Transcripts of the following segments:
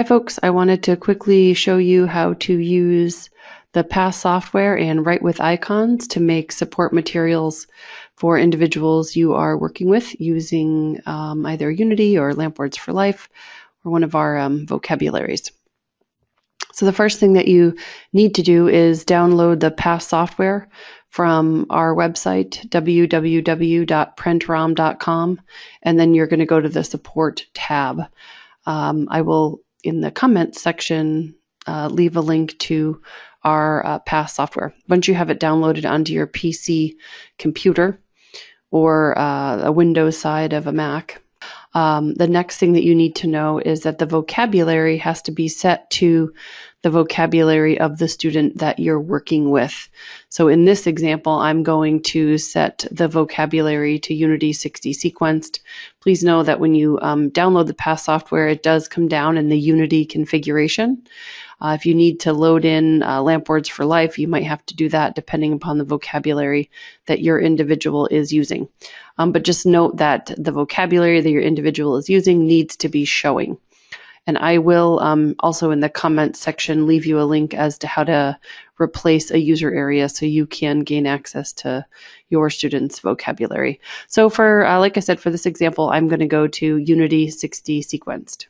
Hi folks, I wanted to quickly show you how to use the PASS software and Write with Icons to make support materials for individuals you are working with using um, either Unity or LAMP Words for Life or one of our um, vocabularies. So the first thing that you need to do is download the PASS software from our website, www.prentrom.com, and then you're going to go to the support tab. Um, I will in the comments section uh, leave a link to our uh, PASS software. Once you have it downloaded onto your PC computer or uh, a Windows side of a Mac, um, the next thing that you need to know is that the vocabulary has to be set to the vocabulary of the student that you're working with. So in this example, I'm going to set the vocabulary to Unity 60 sequenced. Please know that when you um, download the PASS software, it does come down in the Unity configuration. Uh, if you need to load in uh, LAMP Words for Life, you might have to do that depending upon the vocabulary that your individual is using. Um, but just note that the vocabulary that your individual is using needs to be showing. And I will um, also in the comments section leave you a link as to how to replace a user area so you can gain access to your students' vocabulary. So for, uh, like I said, for this example, I'm going to go to Unity 60 sequenced.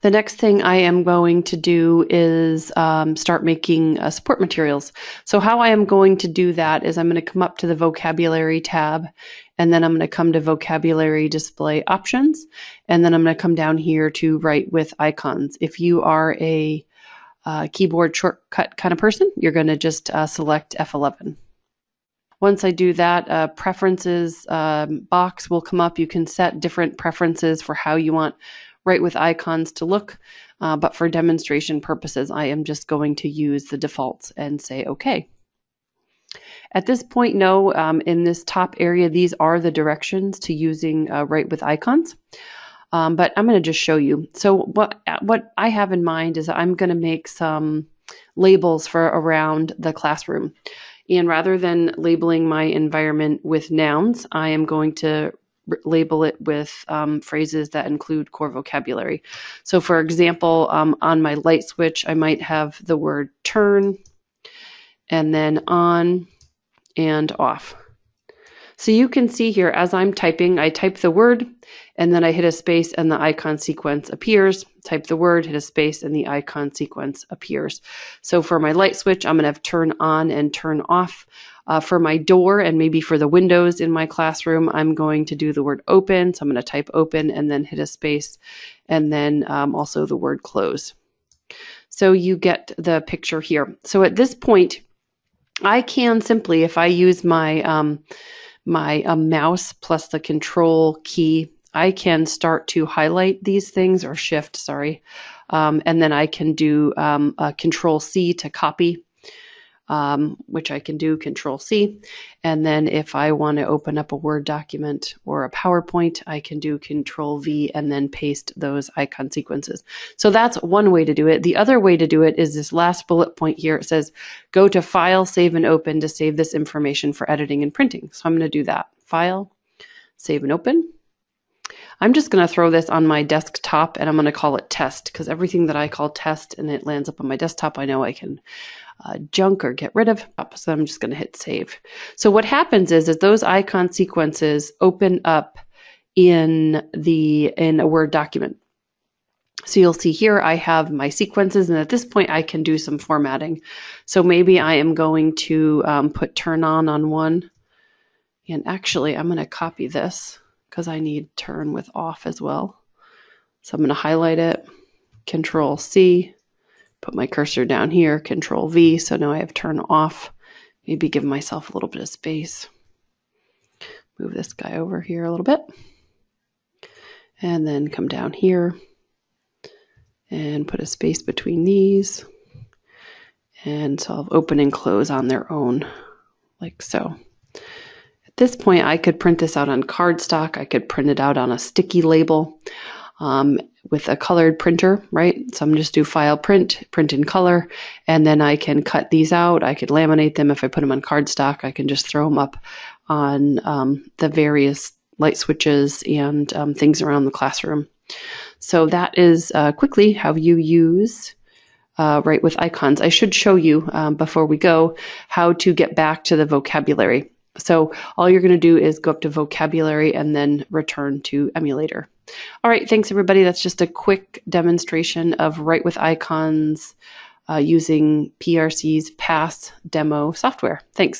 The next thing I am going to do is um, start making uh, support materials. So how I am going to do that is I'm going to come up to the vocabulary tab and then I'm going to come to vocabulary display options and then I'm going to come down here to write with icons. If you are a uh, keyboard shortcut kind of person, you're going to just uh, select F11. Once I do that, a preferences um, box will come up. You can set different preferences for how you want write with icons to look. Uh, but for demonstration purposes, I am just going to use the defaults and say OK. At this point, no, um, in this top area, these are the directions to using uh, Write with Icons. Um, but I'm going to just show you. So what, what I have in mind is I'm going to make some labels for around the classroom. And rather than labeling my environment with nouns, I am going to label it with um, phrases that include core vocabulary. So, for example, um, on my light switch, I might have the word turn and then on and off. So you can see here as I'm typing, I type the word and then I hit a space and the icon sequence appears. Type the word, hit a space, and the icon sequence appears. So for my light switch, I'm going to have turn on and turn off. Uh, for my door and maybe for the windows in my classroom, I'm going to do the word open. So I'm going to type open and then hit a space and then um, also the word close. So you get the picture here. So at this point, I can simply, if I use my um, my uh, mouse plus the control key, I can start to highlight these things or shift, sorry, um, and then I can do um, control C to copy um, which I can do Control C. And then if I want to open up a Word document or a PowerPoint, I can do Control V and then paste those icon sequences. So that's one way to do it. The other way to do it is this last bullet point here. It says, go to File, Save and Open to save this information for editing and printing. So I'm going to do that. File, Save and Open. I'm just going to throw this on my desktop and I'm going to call it test because everything that I call test and it lands up on my desktop, I know I can uh, junk or get rid of. So I'm just going to hit save. So what happens is, is those icon sequences open up in the in a Word document. So you'll see here I have my sequences and at this point I can do some formatting. So maybe I am going to um, put turn on on one and actually I'm going to copy this because I need turn with off as well. So I'm going to highlight it, control C, put my cursor down here, control V, so now I have turn off. Maybe give myself a little bit of space. Move this guy over here a little bit. And then come down here and put a space between these. And so I'll open and close on their own, like so. At this point, I could print this out on cardstock. I could print it out on a sticky label. Um, with a colored printer, right? So I'm just do file print, print in color, and then I can cut these out. I could laminate them if I put them on cardstock. I can just throw them up on um, the various light switches and um, things around the classroom. So that is uh, quickly how you use uh, Write with Icons. I should show you um, before we go how to get back to the vocabulary. So all you're going to do is go up to vocabulary and then return to emulator. All right, thanks everybody. That's just a quick demonstration of Write with Icons uh, using PRC's PASS demo software. Thanks.